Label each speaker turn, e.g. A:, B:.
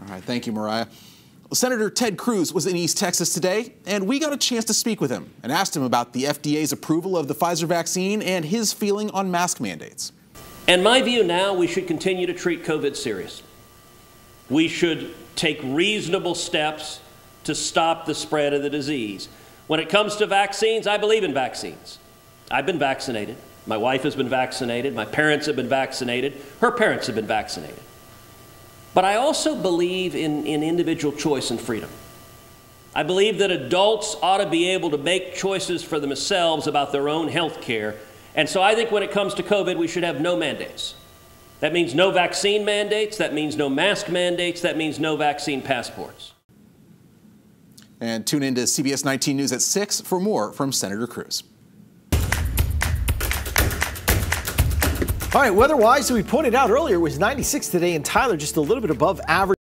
A: All right, thank you, Mariah. Well, Senator Ted Cruz was in East Texas today, and we got a chance to speak with him and asked him about the FDA's approval of the Pfizer vaccine and his feeling on mask mandates.
B: And my view now, we should continue to treat COVID serious. We should take reasonable steps to stop the spread of the disease. When it comes to vaccines, I believe in vaccines. I've been vaccinated. My wife has been vaccinated. My parents have been vaccinated. Her parents have been vaccinated. But I also believe in, in individual choice and freedom. I believe that adults ought to be able to make choices for themselves about their own health care. And so I think when it comes to COVID, we should have no mandates. That means no vaccine mandates. That means no mask mandates. That means no vaccine passports.
A: And tune in to CBS 19 News at 6 for more from Senator Cruz.
C: All right, weather-wise, we pointed out earlier, it was 96 today in Tyler, just a little bit above average.